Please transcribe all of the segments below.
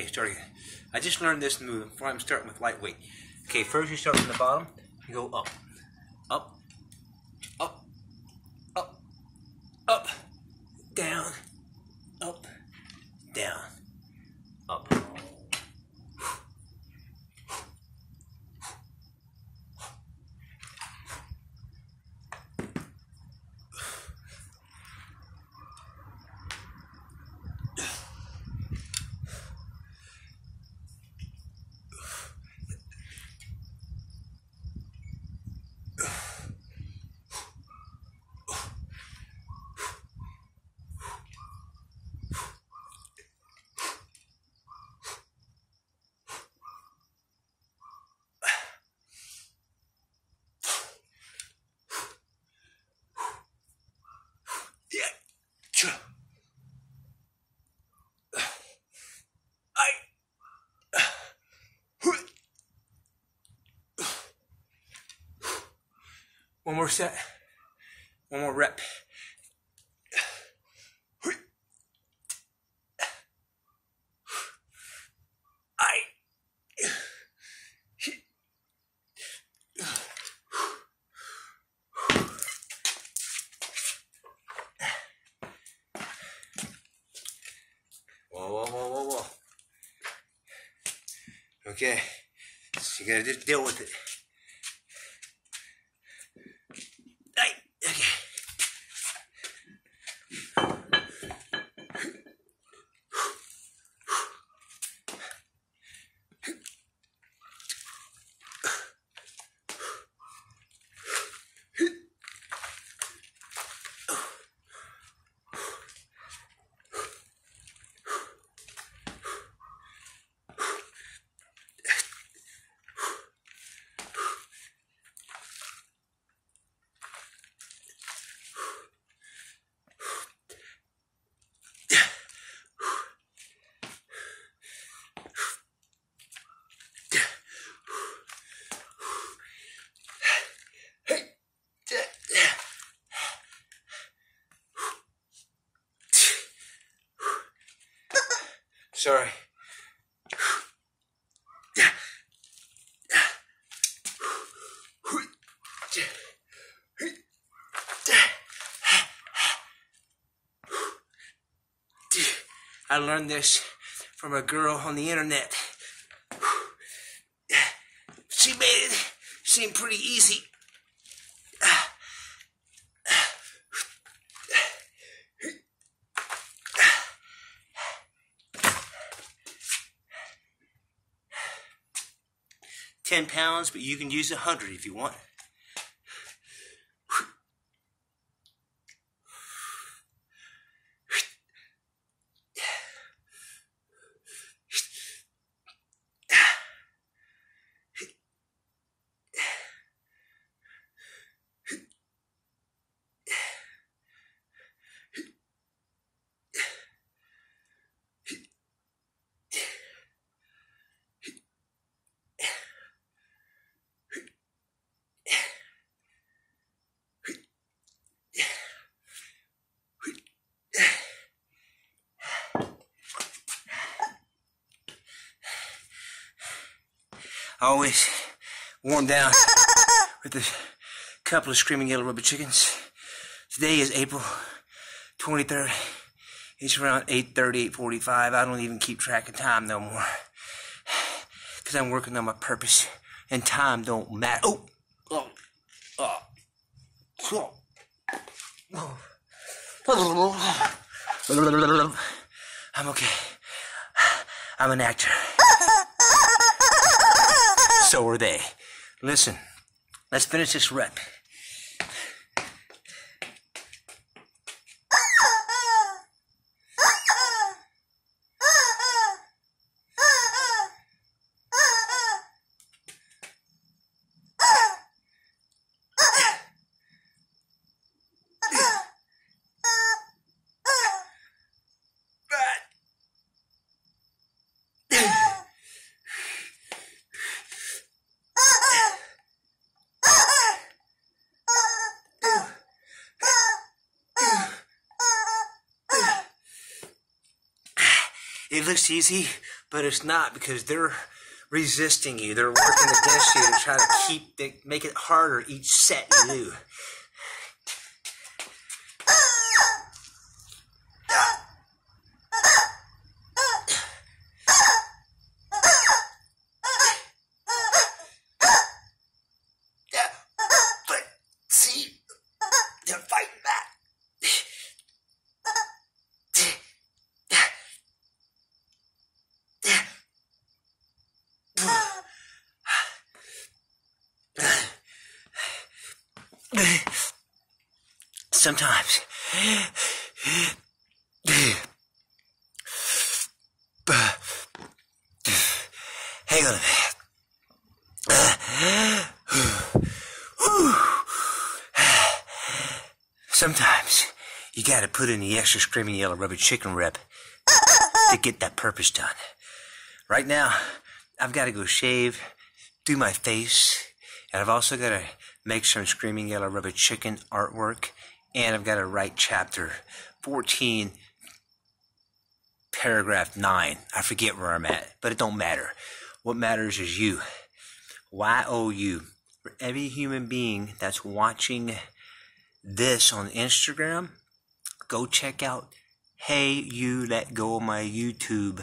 Okay, start again. I just learned this move I'm starting with lightweight. Okay, first you start from the bottom, you go up, up, up, up, up, down, up, down, up. Yeah. Cha. I. One more set. One more rep. Okay. So you gotta just deal with it. Ay, okay. Sorry. I learned this from a girl on the internet. She made it seem pretty easy. Ten pounds, but you can use a hundred if you want. Always worn down with a couple of screaming yellow rubber chickens. Today is April 23rd. It's around 8.30, 8.45. I don't even keep track of time no more. Because I'm working on my purpose. And time don't matter. Oh! Oh! Oh! Oh! I'm okay. I'm an actor. So are they. Listen, let's finish this rep. It looks easy, but it's not because they're resisting you. They're working against you to try to keep make it harder each set you do. But see, they're fighting back. Sometimes. Hang on a minute. Sometimes you gotta put in the extra screaming yellow rubber chicken rep to get that purpose done. Right now, I've gotta go shave, do my face, and I've also gotta make some screaming yellow rubber chicken artwork, and I've gotta write chapter 14, paragraph 9. I forget where I'm at, but it don't matter. What matters is you. Y O U. For every human being that's watching this on Instagram, go check out Hey You Let Go of My YouTube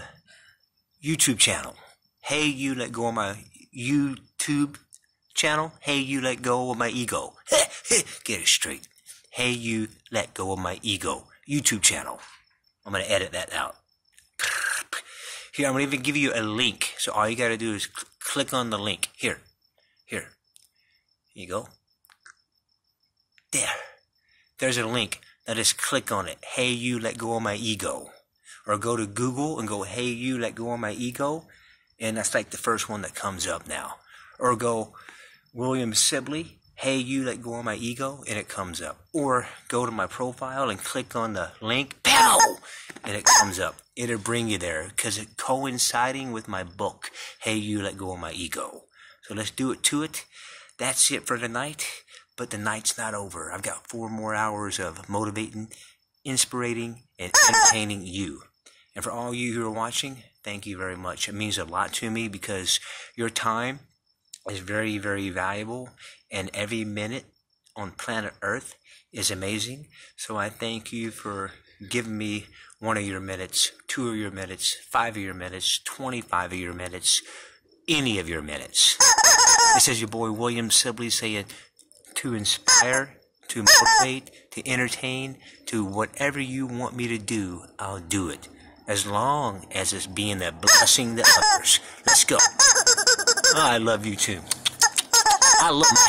YouTube channel. Hey You Let Go of My YouTube channel. Hey You Let Go of My Ego. Get it straight. Hey You Let Go of My Ego YouTube channel. I'm gonna edit that out. Here, I'm gonna even give you a link. So all you gotta do is cl- click on the link. Here. Here. Here you go. There. There's a link. Now just click on it. Hey, you let go of my ego. Or go to Google and go, hey, you let go of my ego. And that's like the first one that comes up now. Or go, William Sibley, hey, you let go of my ego. And it comes up. Or go to my profile and click on the link. Pow! And it comes up. It'll bring you there because it's coinciding with my book, Hey, You Let Go of My Ego. So let's do it to it. That's it for tonight. But the night's not over. I've got four more hours of motivating, inspiring, and entertaining you. And for all you who are watching, thank you very much. It means a lot to me because your time is very, very valuable, and every minute on planet Earth is amazing. So I thank you for giving me one of your minutes, two of your minutes, five of your minutes, 25 of your minutes, any of your minutes. This is your boy William Sibley saying to inspire, to motivate, to entertain, to whatever you want me to do, I'll do it. As long as it's being a blessing to others. Let's go. I love you too. I love my.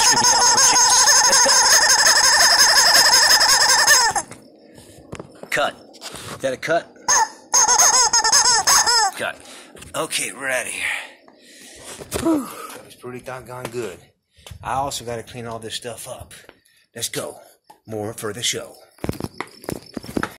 Cut. Is that a cut? Cut. Okay, we're out of here. Whew, that was pretty doggone good. I also got to clean all this stuff up. Let's go. More for the show.